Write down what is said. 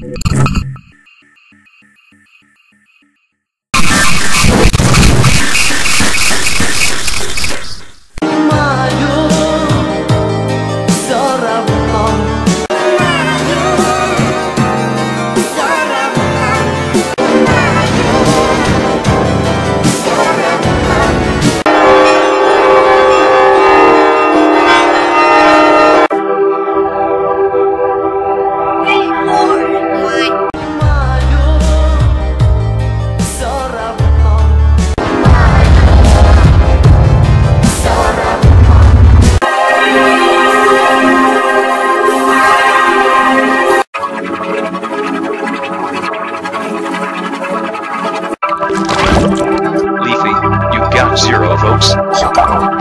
Gracias. Leafy, you got zero votes.